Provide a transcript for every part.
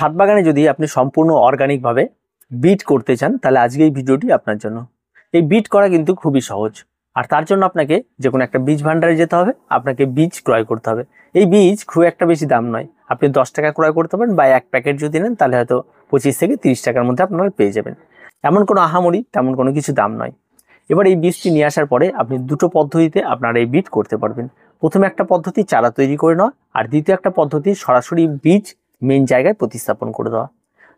ছাদ বাগানে যদি আপনি সম্পূর্ণ অর্গানিকভাবে বিট করতে চান, তাহলে আজকে এই ভিডিওটি আপনার জন্য। এই বিট করা কিন্তু খুবই সহজ। আর তার জন্য আপনাকে যে কোনো একটা বীজ ভান্ডারে যেতে হবে, আপনাকে বীজ ক্রয় করতে হবে। এই বীজ খুব একটা বেশি দাম নয়। আপনি দশ টাকা ক্রয় করতে পারেন বা এক প্যাকেট যদি নেন, তাহলে হয়তো পঁচিশ থেকে তিরিশ টাকার মধ্যে আপনারা পেয়ে যাবেন। এমন কোনো আহামরি, তেমন কোনো কিছু দাম নয়। এবার এই বীজটি নিয়ে আসার পরে আপনি দুটো পদ্ধতিতে আপনারা এই বিট করতে পারবেন। প্রথমে একটা পদ্ধতি চারা তৈরি করে নেওয়া আর দ্বিতীয় একটা পদ্ধতি সরাসরি বীজ মেন জায়গায় প্রতিস্থাপন করে দেওয়া।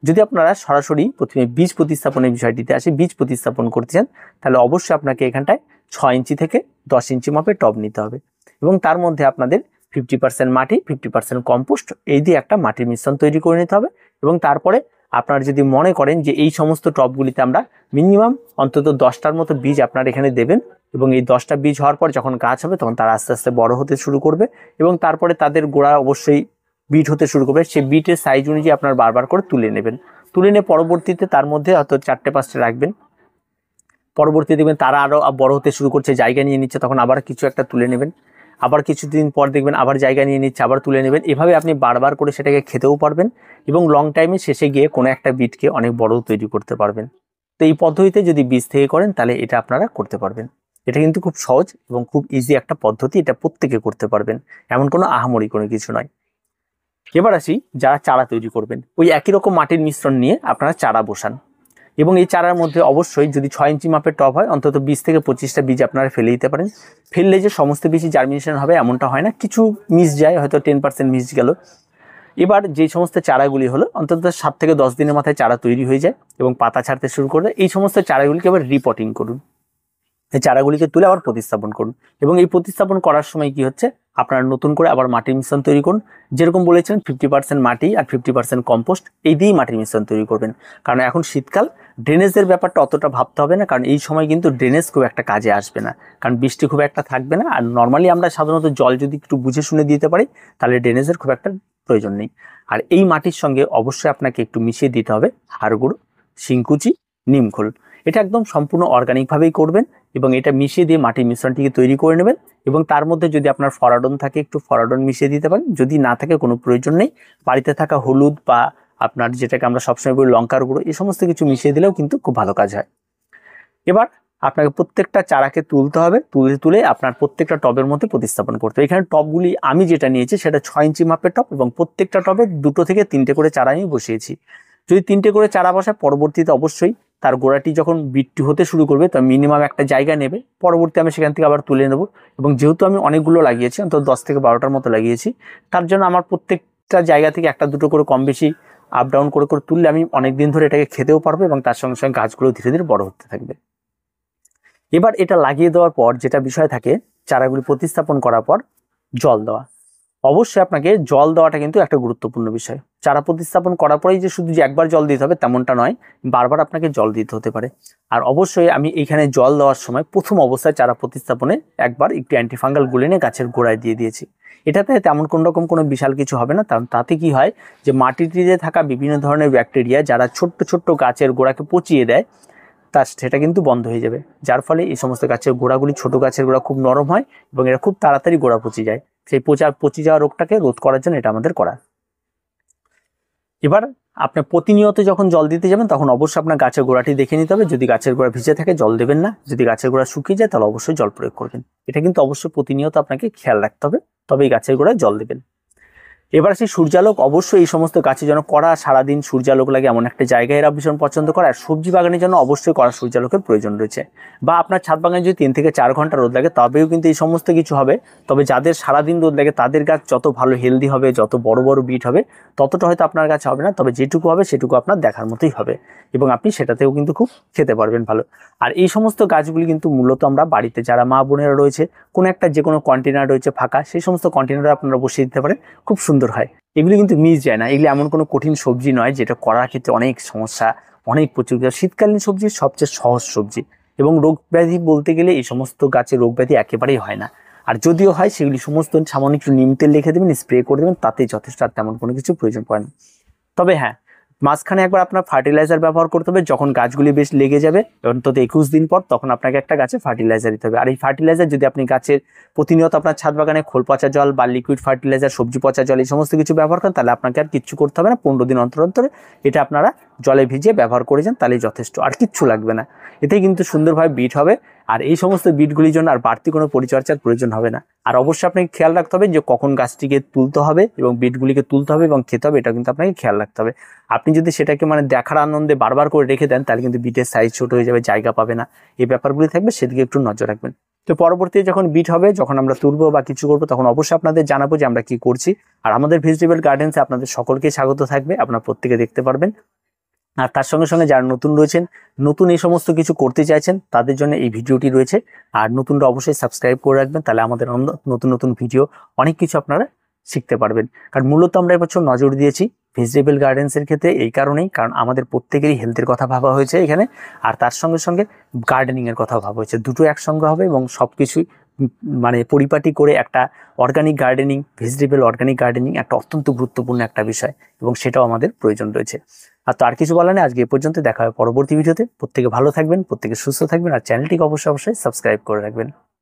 যদি আপনারা সরাসরি প্রথমে বীজ প্রতিস্থাপনের বিষয়টিতে আসে, বীজ প্রতিস্থাপন করতে চান, তাহলে অবশ্যই আপনাকে এখানটায় ছয় ইঞ্চি থেকে দশ ইঞ্চি মাপে টব নিতে হবে এবং তার মধ্যে আপনাদের ফিফটি পার্সেন্ট মাটি ফিফটি পার্সেন্ট কম্পোস্ট এই দিয়ে একটা মাটির মিশ্রণ তৈরি করে নিতে হবে এবং তারপরে আপনারা যদি মনে করেন যে এই সমস্ত টবগুলিতে আমরা মিনিমাম অন্তত দশটার মতো বীজ আপনারা এখানে দেবেন এবং এই দশটা বীজ হওয়ার পর যখন গাছ হবে, তখন তারা আস্তে আস্তে বড় হতে শুরু করবে এবং তারপরে তাদের গোড়া অবশ্যই বিট হতে শুরু করবে, সেই বিটের সাইজ অনুযায়ী আপনার বারবার করে তুলে নেবেন। তুলে নিয়ে পরবর্তীতে তার মধ্যে হয়তো চারটে, পাঁচটা রাখবেন। পরবর্তী দেখবেন তারা আরও বড় হতে শুরু করছে, জায়গা নিয়ে নিচ্ছে, তখন আবার কিছু একটা তুলে নেবেন। আবার কিছুদিন পর দেখবেন আবার জায়গা নিয়ে নিচ্ছে, আবার তুলে নেবেন। এভাবে আপনি বারবার করে সেটাকে খেতেও পারবেন এবং লং টাইমে শেষে গিয়ে কোনো একটা বিটকে অনেক বড় তৈরি করতে পারবেন। তো এই পদ্ধতিতে যদি বীজ থেকে করেন, তাহলে এটা আপনারা করতে পারবেন। এটা কিন্তু খুব সহজ এবং খুব ইজি একটা পদ্ধতি, এটা প্রত্যেকে করতে পারবেন। এমন কোনো আহামরি কোনো কিছু নয়। এবার আসি যারা চারা তৈরি করবেন। ওই একই রকম মাটির মিশ্রণ নিয়ে আপনারা চারা বসান। এবং এই চারার মধ্যে অবশ্যই যদি ছয় ইঞ্চি মাপের টপ হয়, অন্তত বিশ থেকে পঁচিশটা বীজ আপনারা ফেলে দিতে পারেন। ফেললে যে সমস্ত বীজই জার্মিনেশন হবে এমনটা হয় না, কিছু মিস যায়, হয়তো টেন পার্সেন্ট মিস গেল। এবার যে সমস্ত চারাগুলি হলো, অন্তত সাত থেকে দশ দিনের মাথায় চারা তৈরি হয়ে যায় এবং পাতা ছাড়তে শুরু করবে এই সমস্ত চারাগুলিকে আবার রিপোর্টিং করুন। এই চারাগুলিকে তুলে আবার প্রতিস্থাপন করুন। এবং এই প্রতিস্থাপন করার সময় কি হচ্ছে? আপনারা নতুন করে আবার মাটির মিশ্রণ তৈরি করুন। যেরকম বলেছেন ফিফটি পার্সেন্ট মাটি আর ফিফটি পার্সেন্ট কম্পোস্ট এই দিয়েই মাটির মিশ্রণ তৈরি করবেন। কারণ এখন শীতকাল ড্রেনেজের ব্যাপারটা অতটা ভাবতে হবে না, কারণ এই সময় কিন্তু ড্রেনেজ খুব একটা কাজে আসবে না। কারণ বৃষ্টি খুব একটা থাকবে না, আর নর্মালি আমরা সাধারণত জল যদি একটু বুঝে শুনে দিতে পারি, তাহলে ড্রেনেজের খুব একটা প্রয়োজন নেই। আর এই মাটির সঙ্গে অবশ্যই আপনাকে একটু মিশিয়ে দিতে হবে হাড়গুঁড়ো শিংকুচি নিমখোল এটা একদম সম্পূর্ণ অর্গানিকভাবেই করবেন এবং এটা মিশিয়ে দিয়ে মাটির মিশ্রণটিকে তৈরি করে নেবেন এবং তার মধ্যে যদি আপনার ফরাডন থাকে, একটু ফরাডন মিশিয়ে দিতে পারেন। যদি না থাকে, কোনো প্রয়োজন নেই। বাড়িতে থাকা হলুদ বা আপনার যেটাকে আমরা সবসময় বলি লঙ্কার গুঁড়ো, এই সমস্ত কিছু মিশিয়ে দিলেও কিন্তু খুব ভালো কাজ হয়। এবার আপনাকে প্রত্যেকটা চারাকে তুলতে হবে। তুলে তুলে আপনার প্রত্যেকটা টবের মধ্যে প্রতিস্থাপন করতে হবে। এখানে টবগুলি আমি যেটা নিয়েছি, সেটা ছয় ইঞ্চি মাপের টব এবং প্রত্যেকটা টবে দুটো থেকে তিনটে করে চারা আমি বসিয়েছি। যদি তিনটে করে চারা বসায়, পরবর্তীতে অবশ্যই তার গোড়াটি যখন বিটটি হতে শুরু করবে, তো মিনিমাম একটা জায়গা নেবে। পরবর্তী আমি সেখান থেকে আবার তুলে নেব। এবং যেহেতু আমি অনেকগুলো লাগিয়েছি, অন্তত দশ থেকে বারোটার মতো লাগিয়েছি, তার জন্য আমার প্রত্যেকটা জায়গা থেকে একটা দুটো করে কম বেশি আপ ডাউন করে করে তুললে আমি অনেক দিন ধরে এটাকে খেতেও পারব এবং তার সঙ্গে সঙ্গে গাছগুলো ধীরে ধীরে বড় হতে থাকবে। এবার এটা লাগিয়ে দেওয়ার পর যেটা বিষয় থাকে, চারাগুলি প্রতিস্থাপন করার পর জল দেওয়া। অবশ্যই আপনাকে জল দেওয়াটা কিন্তু একটা গুরুত্বপূর্ণ বিষয়। চারা প্রতিস্থাপন করার পরেই যে শুধু যে একবার জল দিতে হবে তেমনটা নয়, বারবার আপনাকে জল দিতে হতে পারে। আর অবশ্যই আমি এইখানে জল দেওয়ার সময় প্রথম অবস্থায় চারা প্রতিস্থাপনে একবার একটু অ্যান্টিফাঙ্গাল গুলে নিয়ে গাছের গোড়ায় দিয়ে দিয়েছি। এটাতে তেমন কোন রকম কোনো বিশাল কিছু হবে না, কারণ তাতে কি হয় যে মাটিটিতে থাকা বিভিন্ন ধরনের ব্যাকটেরিয়া যারা ছোট্ট ছোট্ট গাছের গোড়াকে পচিয়ে দেয়, তা সেটা কিন্তু বন্ধ হয়ে যাবে। যার ফলে এই সমস্ত গাছের গোড়াগুলি ছোট গাছের গোড়া খুব নরম হয় এবং এরা খুব তাড়াতাড়ি গোড়া পচে যায়। সেই পচা, পচে যাওয়া রোগটাকে রোধ করার জন্য এটা আমাদের করা। এবার আপনি প্রতিনিয়ত যখন জল দিতে যাবেন, তখন অবশ্যই আপনার গাছের গোড়াটি দেখে নিতে হবে। যদি গাছের গোড়া ভিজে থাকে, জল দেবেন না। যদি গাছের গোড়া শুকিয়ে যায়, তাহলে অবশ্যই জল প্রয়োগ করবেন। এটা কিন্তু অবশ্যই প্রতিনিয়ত আপনাকে খেয়াল রাখতে হবে। তবে এই গাছের গোড়ায় জল দেবেন। এবার সেই সূর্যালোক অবশ্যই এই সমস্ত গাছের জন্য কড়া সারাদিন সূর্যালোক লাগে এমন একটা জায়গায় এরা ভীষণ পছন্দ করে, আর সবজি বাগানের জন্য অবশ্যই কড়া সূর্যালোকের প্রয়োজন রয়েছে। বা আপনার ছাদ বাগানে যদি তিন থেকে চার ঘণ্টা রোদ লাগে, তবেও কিন্তু এই সমস্ত কিছু হবে। তবে যাদের সারাদিন রোদ লাগে, তাদের গাছ যত ভালো হেলদি হবে, যত বড় বড় বিট হবে, ততটা হয়তো আপনার কাছে হবে না, তবে যেটুকু হবে সেটুকু আপনার দেখার মতোই হবে। এবং আপনি সেটাতেও কিন্তু খুব খেতে পারবেন ভালো। আর এই সমস্ত গাছগুলি কিন্তু মূলত আমরা বাড়িতে যারা মা বোনেরা রয়েছে, কোনো একটা যে কোনো কন্টেনার রয়েছে ফাঁকা, সেই সমস্ত কন্টেনারে আপনারা বসিয়ে দিতে পারেন। খুব সুন্দর হয়। এগুলি কিন্তু মিস যায় না। এগুলি এমন কোনো কঠিন সবজি নয় যেটা করার ক্ষেত্রে অনেক সমস্যা, অনেক প্রচুর শীতকালীন সবজি সবচেয়ে সহজ সবজি এবং রোগ ব্যাধি বলতে গেলে এই সমস্ত গাছে রোগ ব্যাধি একেবারেই হয় না। আর যদিও হয়, সেগুলি সমস্ত সামান্য একটু নিম তেল লিখে দেবেন, স্প্রে করে দেবেন, তাতেই যথেষ্ট আর তেমন কোনো কিছু প্রয়োজন পড়ে না। তবে হ্যাঁ মাঝখানে একবার আপনার ফার্টিলাইজার ব্যবহার করতে হবে, যখন গাছগুলি বেশ লেগে যাবে, অন্তত একুশ দিন পর তখন আপনাকে একটা গাছে ফার্টিলাইজার দিতে হবে। আর এই ফার্টিলাইজার যদি আপনি গাছের প্রতিনিয়ত আপনার ছাদ বাগানে খোল পচা জল বা লিকুইড ফার্টিলাইজার সবজি পচা জল এই সমস্ত কিছু ব্যবহার করেন, তাহলে আপনাকে আর কিচ্ছু করতে হবে না। পনেরো দিন অন্তর অন্তরে এটা আপনারা জলে ভিজিয়ে ব্যবহার করে যান, তাহলেই যথেষ্ট। আর কিচ্ছু লাগবে না। এতেই কিন্তু সুন্দরভাবে বিট হবে। আর এই সমস্ত বিটগুলির জন্য আর বাড়তি কোনো পরিচর্যার প্রয়োজন হবে না। আর অবশ্যই আপনাকে খেয়াল রাখতে হবে যে কখন গাছটিকে তুলতে হবে এবং বিটগুলিকে তুলতে হবে এবং খেতে হবে এটা কিন্তু আপনাকে খেয়াল রাখতে হবে। আপনি যদি সেটাকে মানে দেখার আনন্দে বারবার করে রেখে দেন, তাহলে কিন্তু বিটের সাইজ ছোট হয়ে যাবে, জায়গা পাবে না। এই ব্যাপারগুলি থাকবে, সেদিকে একটু নজর রাখবেন। তো পরবর্তী যখন বিট হবে, যখন আমরা তুলবো বা কিছু করব, তখন অবশ্যই আপনাদের জানাব যে আমরা কি করছি। আর আমাদের ভেজিটেবল গার্ডেন্সে আপনাদের সকলকে স্বাগত থাকবে। আপনারা প্রত্যেকে দেখতে পারবেন। আর তার সঙ্গে সঙ্গে যারা নতুন রয়েছেন, নতুন এই সমস্ত কিছু করতে চাইছেন, তাদের জন্য এই ভিডিওটি রয়েছে। আর নতুনরা অবশ্যই সাবস্ক্রাইব করে রাখবেন, তাহলে আমাদের নতুন নতুন ভিডিও অনেক কিছু আপনারা শিখতে পারবেন। কারণ মূলত আমরা এবছর নজর দিয়েছি ভেজিটেবল গার্ডেন্সের ক্ষেত্রে এই কারণেই, কারণ আমাদের প্রত্যেকেরই হেলথের কথা ভাবা হয়েছে এখানে, আর তার সঙ্গে সঙ্গে গার্ডেনিংয়ের কথা ভাবা হয়েছে। দুটো একসঙ্গে হবে এবং সব কিছুই মানে পরিপাটি করে একটা organic gardening vegetable organic gardening একটা অত্যন্ত গুরুত্বপূর্ণ একটা বিষয় এবং সেটাও আমাদের প্রয়োজন রয়েছে। আর তো আর কিছু বলার নেই, আজকে এ পর্যন্ত দেখা হবে পরবর্তী ভিডিওতে। প্রত্যেকে ভালো থাকবেন, প্রত্যেকে সুস্থ থাকবেন, আর চ্যানেলটিকে অবশ্যই অবশ্যই সাবস্ক্রাইব করে রাখবেন।